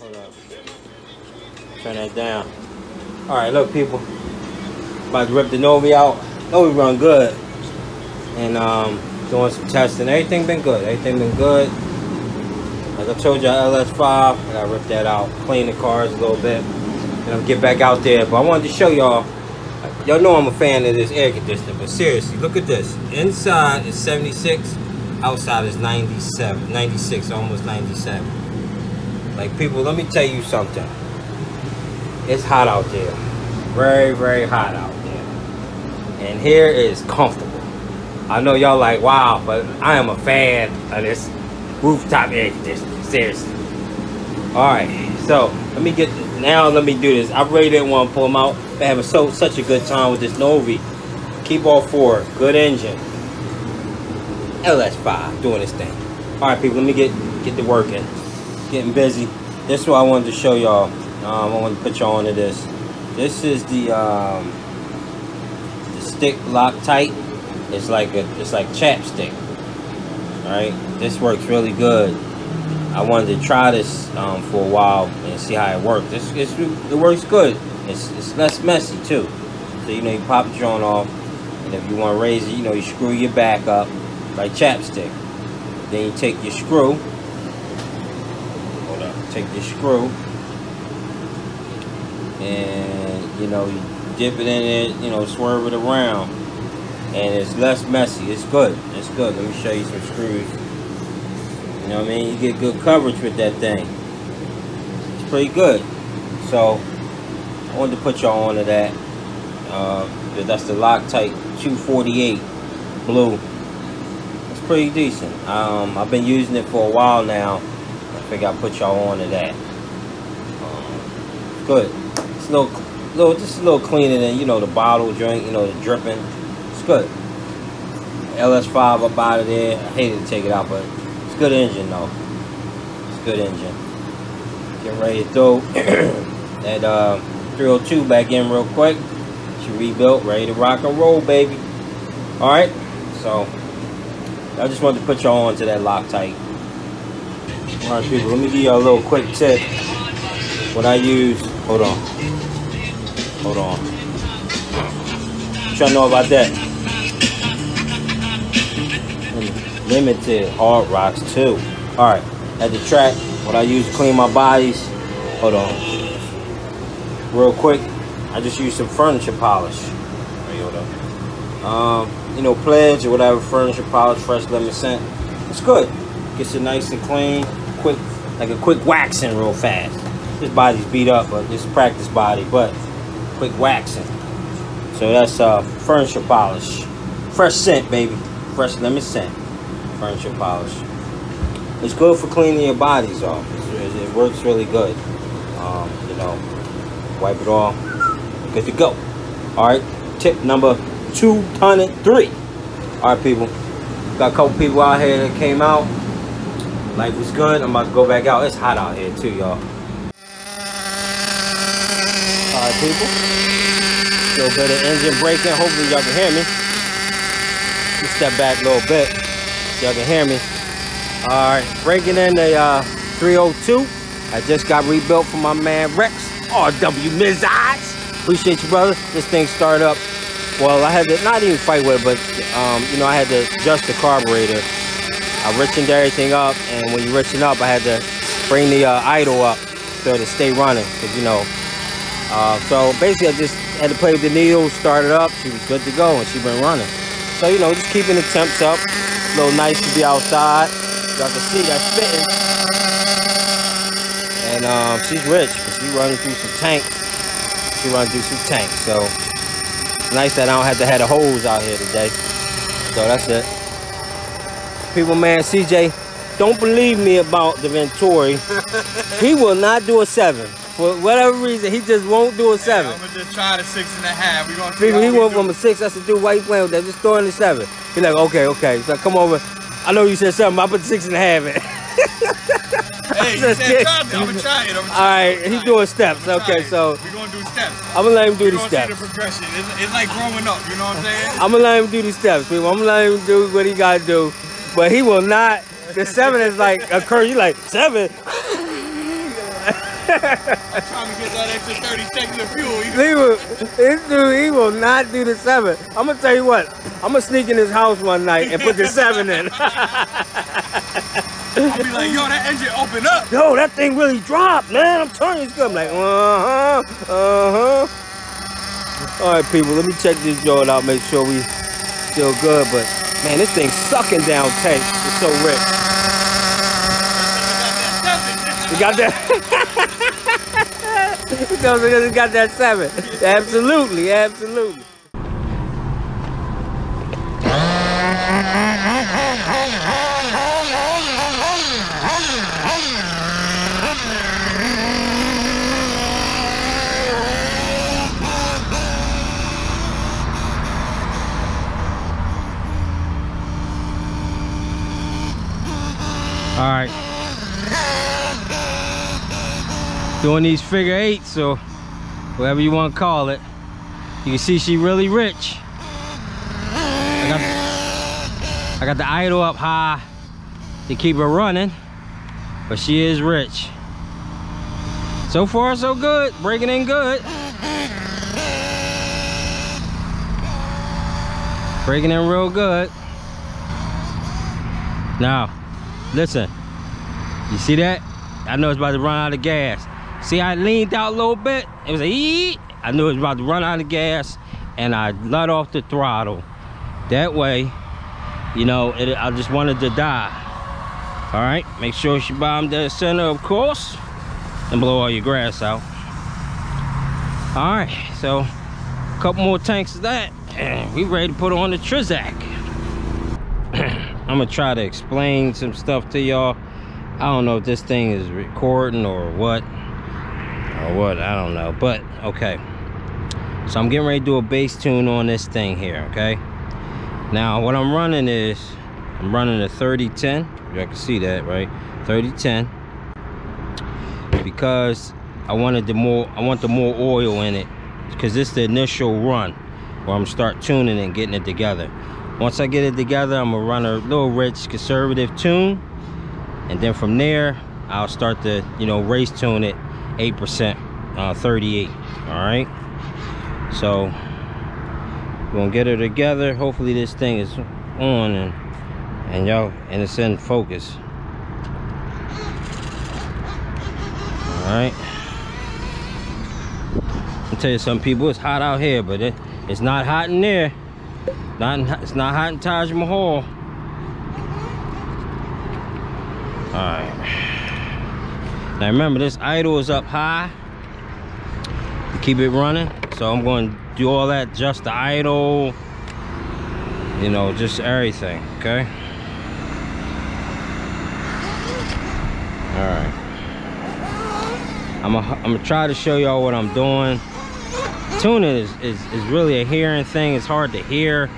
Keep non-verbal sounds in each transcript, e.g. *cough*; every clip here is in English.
Hold up. Turn that down. All right, look, people. About to rip the Novi out. Novi run good. And um, doing some testing. Everything been good. Everything been good. Like I told y'all, LS5. I gotta that out. Clean the cars a little bit. And I'll get back out there. But I wanted to show y'all. Y'all know I'm a fan of this air conditioner. But seriously, look at this. Inside is 76. Outside is 97. 96, almost 97. Like people, let me tell you something. It's hot out there. Very, very hot out there. And here is comfortable. I know y'all like, wow, but I am a fan of this rooftop air conditioner. Seriously. Alright, so let me get now let me do this. I really didn't want to pull them out. They're having so such a good time with this Novi. Keep all four. Good engine. LS5 doing this thing. Alright people, let me get get to working. Getting busy. This is what I wanted to show y'all. Um, I want to put y'all onto this. This is the um, the stick Loctite. It's like a it's like chapstick. Alright. This works really good. I wanted to try this um, for a while and see how it works. It's, it's, it works good. It's, it's less messy too. So you know you pop the joint off, and if you want to raise it, you know you screw your back up like chapstick. Then you take your screw. Take the screw, and you know you dip it in it. You know swerve it around, and it's less messy. It's good. It's good. Let me show you some screws. You know what I mean? You get good coverage with that thing. It's pretty good. So I wanted to put y'all onto that. Uh, that's the Loctite 248 blue. It's pretty decent. Um, I've been using it for a while now. I figure I'll put y'all on to that. Um, good. It's a little, little, just a little cleaner than you know the bottle joint. You know the dripping. It's good. LS5 up out of there. I hated to take it out, but it's good engine though. It's good engine. Get ready to throw *clears throat* that uh, 302 back in real quick. She rebuilt, ready to rock and roll, baby. All right. So I just wanted to put y'all on to that Loctite. All right, people. Let me give y'all a little quick tip. What I use. Hold on. Hold on. What y'all know about that? Limited hard rocks too. All right. At the track, what I use to clean my bodies. Hold on. Real quick, I just use some furniture polish. Um, you know, pledge or whatever furniture polish, fresh lemon scent. It's good. Gets it nice and clean, quick, like a quick waxing real fast. This body's beat up, but this practice body, but quick waxing. So that's uh, furniture polish. Fresh scent, baby. Fresh lemon scent. Furniture polish. It's good for cleaning your bodies off. It, it works really good. Um, you know, wipe it all. Good to go. All right. Tip number 203. All right, people. Got a couple people out here that came out. Life was good. I'm about to go back out. It's hot out here too, y'all. All right, people. Little bit of engine breaking. Hopefully y'all can hear me. Let me step back a little bit. Y'all can hear me. All right, breaking in the uh, 302. I just got rebuilt for my man Rex. RW Mods. Appreciate you, brother. This thing started up. Well, I had to not even fight with it, but um, you know, I had to adjust the carburetor. I richened everything up, and when you richen up, I had to bring the uh, idle up so to stay running, cause you know. Uh, so basically, I just had to play with the needle, start it up. She was good to go, and she been running. So you know, just keeping the temps up. A little nice to be outside. Y'all can see that spitting. And um, she's rich, she running through some tanks. She running through some tanks, so it's nice that I don't have to have the hose out here today. So that's it. People, man, CJ, don't believe me about the Venturi. *laughs* he will not do a seven. For whatever reason, he just won't do a seven. I'm gonna just try the six and a half. We gonna People, he went from a six. That's the dude. Why you playing with that? Just throw in the seven. He's like, okay, okay. So come over. I know you said something. I put six and a half in. *laughs* Hey, Just said kidding. try me. I'm gonna try it. I'm gonna All try right, he's doing steps. Okay, so we're gonna do steps. I'm gonna let him do We're the gonna steps. see the progression. It's, it's like growing up. You know what I'm saying? I'm gonna let him do the steps, people. I'm gonna let him do what he gotta do. But he will not. The seven is like a curse. You like seven? I'm *laughs* trying to get that extra 30 seconds of fuel. He will, this dude, he will not do the seven. I'm gonna tell you what. I'm gonna sneak in his house one night and put the seven in. *laughs* I'll be like, yo, that engine open up. Yo, that thing really dropped, man. I'm telling you, it's good. I'm like, uh huh, uh huh. All right, people, let me check this joint out. Make sure we still good. But man, this thing's sucking down tank. It's so rich. We got that. because *laughs* we got that seven. Absolutely, absolutely. *laughs* All right. Doing these figure eights or whatever you want to call it. You can see she really rich. I got, I got the idle up high to keep her running, but she is rich. So far, so good. Breaking in good. Breaking in real good. Now, listen. You see that? I know it's about to run out of gas. See, I leaned out a little bit. It was a eee. I knew it was about to run out of gas, and I let off the throttle. That way, you know, it, I just wanted to die. All right, make sure she bombed the center, of course, and blow all your grass out. All right, so a couple more tanks of that, and we ready to put on the Trizac. *clears throat* I'm gonna try to explain some stuff to y'all. I don't know if this thing is recording or what, or what, I don't know, but okay. So I'm getting ready to do a base tune on this thing here, okay? Now, what I'm running is, I'm running a 3010. You can see that, right? 3010. Because I wanted the more, I want the more oil in it. Because this is the initial run where I'm start tuning and getting it together. Once I get it together, I'm gonna run a little rich conservative tune. And then from there, I'll start to, you know, race tune it 8%, uh, 38, all right? So, we're gonna get her together. Hopefully this thing is on and, and y'all, and it's in focus. All right. I'll tell you some people, it's hot out here, but it, it's not hot in there. Not in, it's not hot in Taj Mahal. Alright. Now remember, this idle is up high. Keep it running. So I'm going to do all that, just the idle. You know, just everything, okay? Alright. I'm gonna try to show y'all what I'm doing. Tuning is, is, is really a hearing thing. It's hard to hear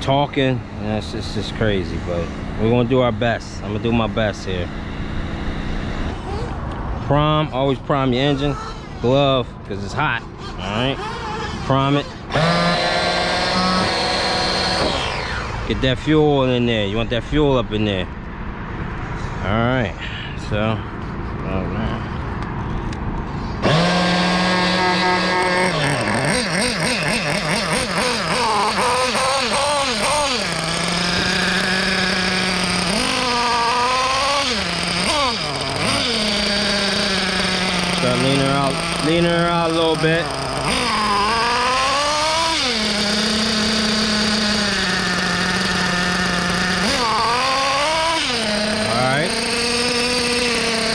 talking. And it's, it's just crazy, but we're gonna do our best. I'm gonna do my best here. Prime, always prime your engine. Glove, because it's hot. Alright. Prime it. Get that fuel in there. You want that fuel up in there. Alright. So, oh man. Start leaning her out, leaning her out a little bit. Alright.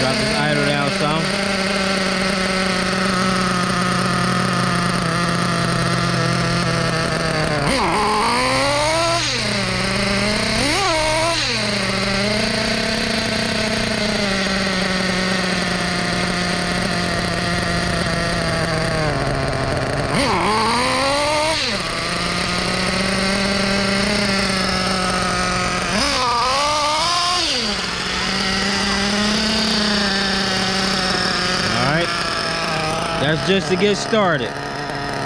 Drop this idle down some. Alright. That's just to get started.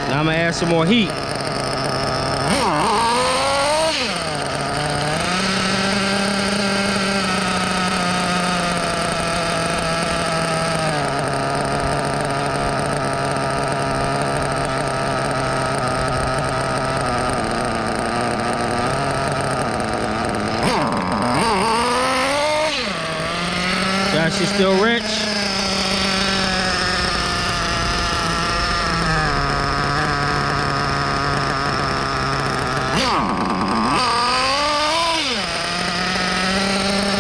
Now I'm gonna add some more heat. she's still rich.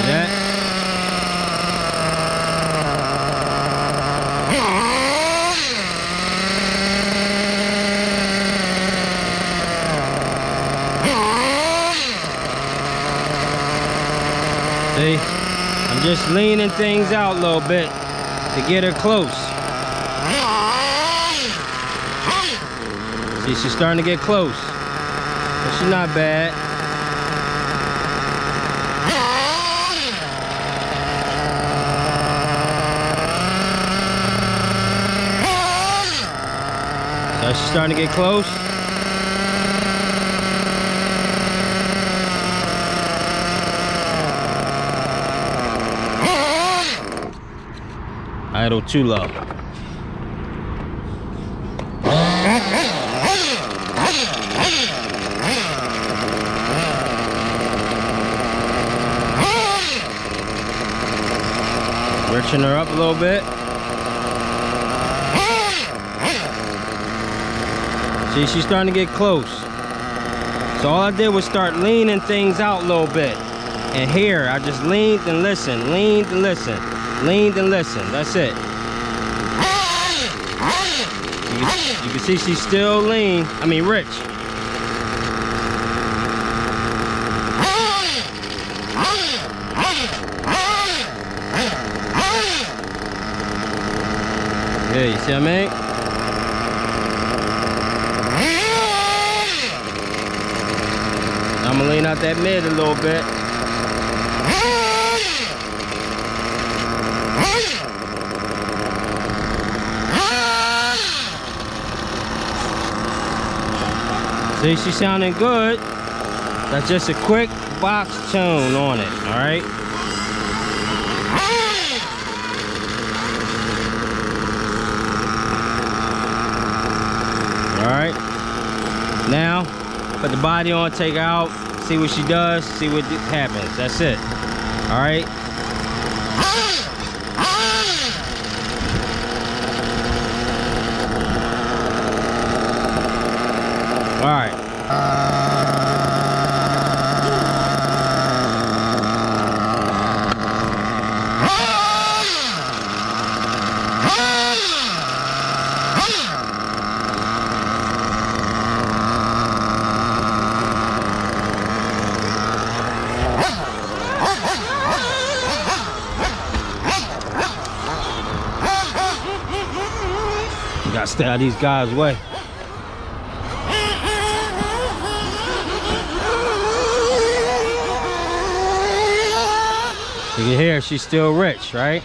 See that? See? I'm just leaning things out a little bit to get her close. See, she's starting to get close. But she's not bad. So she's starting to get close. Idle oh too low. Riching her up a little bit. See, she's starting to get close. So all I did was start leaning things out a little bit. And here, I just leaned and listened, leaned and listened, leaned and listened. That's it. You can, you can see she's still lean. I mean, rich. Yeah, you see what I mean? I'm gonna lean out that mid a little bit. See, she's sounding good. That's just a quick box tune on it, all right? All right. Now, put the body on, take out, see what she does, see what happens. That's it. All right. All right. Gotta stay out of these guys' way. You can hear she's still rich, right?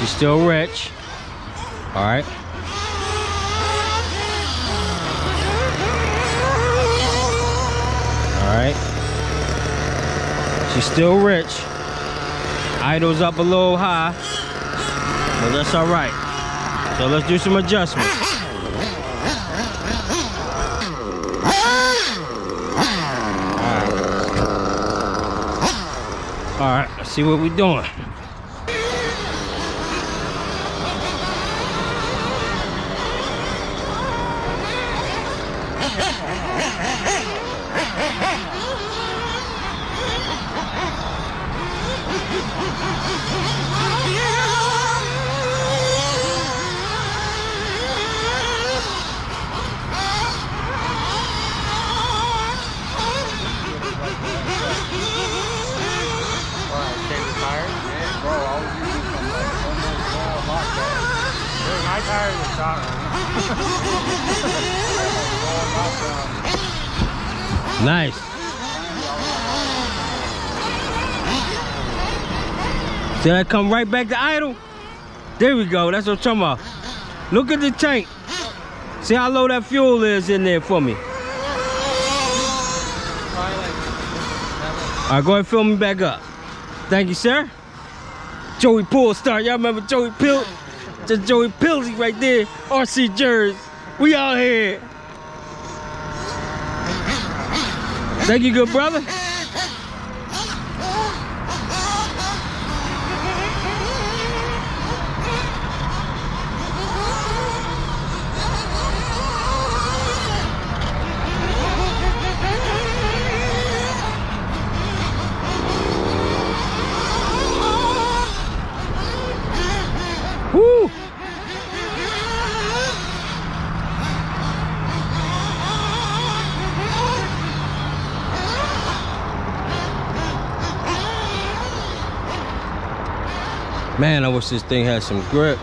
She's still rich. All right. All right. She's still rich. Idle's up a little high, but that's all right. So let's do some adjustments. All right, let's see what we're doing. See I come right back to idle? There we go. That's what I'm talking about. Look at the tank. See how low that fuel is in there for me. All right, go ahead and fill me back up. Thank you, sir. Joey Pool Star. Y'all remember Joey Pill? Just Joey Pillsy right there. RC Jers. We out here. Thank you, good brother. Man, I wish this thing had some grip.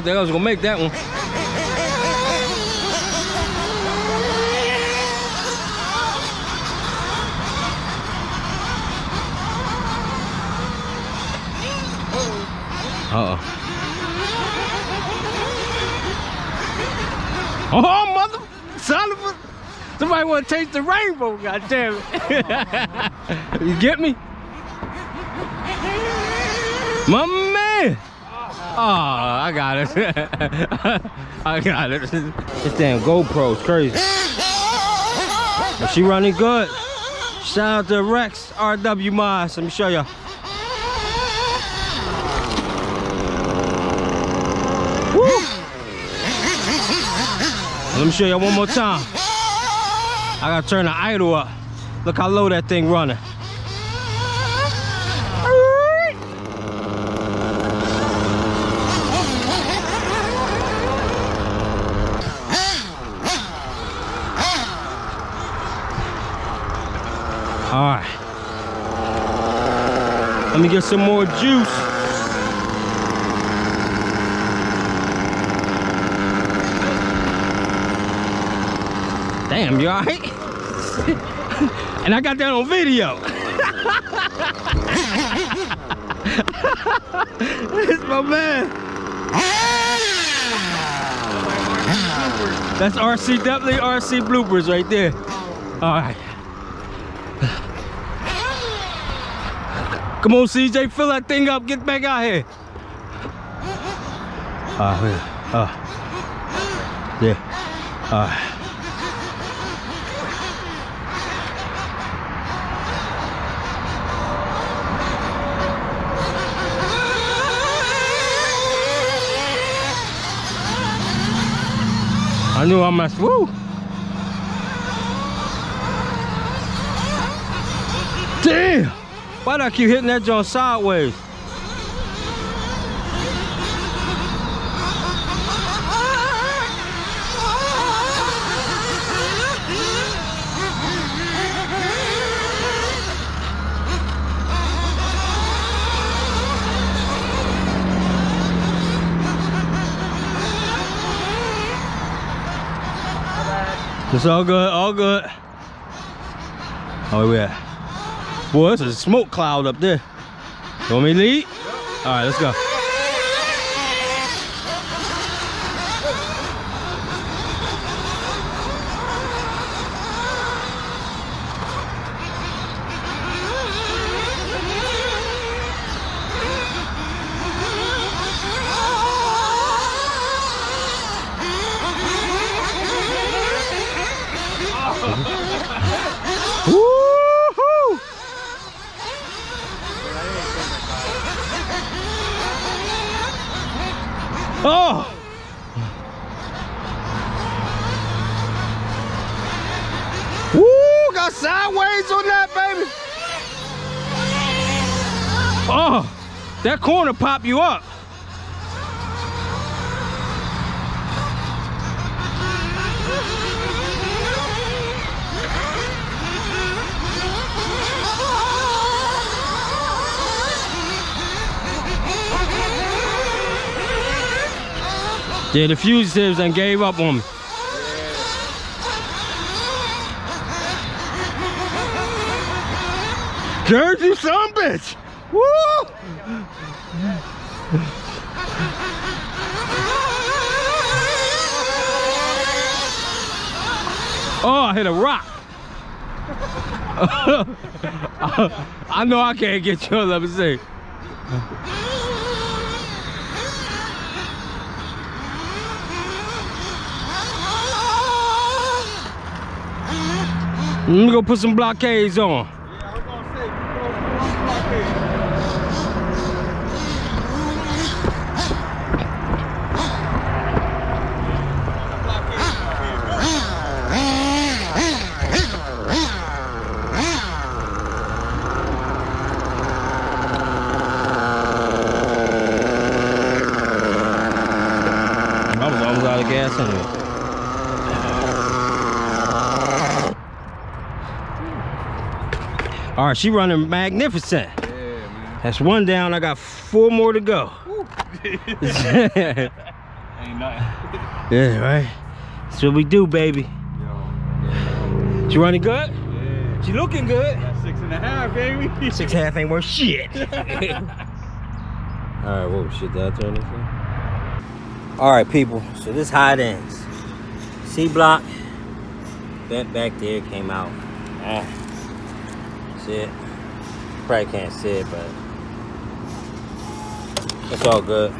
Didn't I was gonna make that one. Uh oh. Oh, mother son of a. Somebody want to taste the rainbow, God damn it. *laughs* you get me? My man. Oh, I got it. *laughs* I got it. This damn GoPro is crazy. She running good. Shout out to Rex RW Mods. Let me show you. Let me show you one more time. I gotta turn the idle up. Look how low that thing running. All right. Let me get some more juice. Damn, you all right? *laughs* and I got that on video. *laughs* It's my man. That's RC, definitely RC bloopers right there. All right. Come on, CJ, fill that thing up. Get back out here. Ah, yeah. Ah. Yeah. Ah. I knew I messed. Woo! Damn! Why do I keep hitting that joint sideways? It's all good, all good. Oh, at? Boy, there's a smoke cloud up there. You want me to lead? All right, let's go. *laughs* Woo-hoo! Oh! Woo! Got sideways on that, baby. Oh, that corner pop you up. Yeah, the fugitives and gave up on me. Jersey son bitch! Woo! Oh, I hit a rock. *laughs* I know I can't get you. Let me see. Let me go put some blockades on. Right, she running magnificent. Yeah, man. That's one down. I got four more to go. *laughs* Ain't nothing. *laughs* yeah, right. That's what we do, baby. Yo. She running good? Yeah. She looking good. Six and a half, baby. *laughs* six and a half ain't worth shit. All right, whoa, shit, did I turn this on? All right, people, so this it ends. C block, bent back there, came out. Ah, see it? Probably can't see it, but it's all good.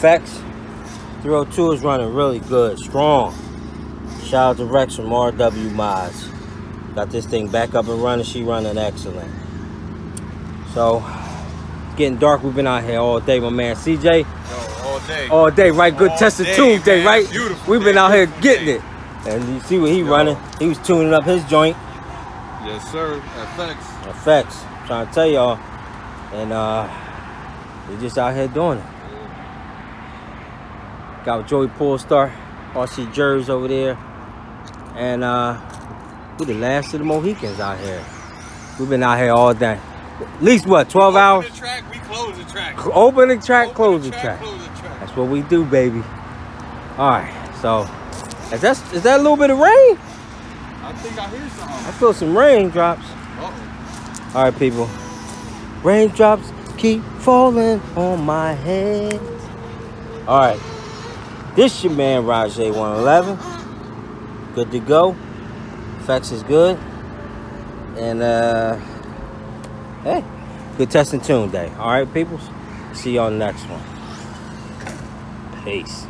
FX 302 is running really good, strong. Shout out to Rex from RW Mods. Got this thing back up and running. She running excellent. So, getting dark. We've been out here all day, my man. CJ, Yo, all day. all day, right? Good All test of day, tune day, man. right? Beautiful We've been day, out here getting day. it. And you see what he Yo. running. He was tuning up his joint. Yes, sir. FX. FX. Trying to tell y'all. And uh we just out here doing it. Got Joey Polestar, RC Jers over there. And uh we the last of the Mohicans out here. We've been out here all day. At least what, 12 hours? Open the track, we close the track. Open the track, Open close the track. Close the track. That's what we do, baby. All right, so is that is that a little bit of rain? I think I hear I feel some raindrops. Uh-oh. All right, people. Raindrops keep falling on my head. All right, this your man Rajaa 111. Good to go. FX is good, and uh, hey, good test and tune day. All right, people. See you on the next one. Peace.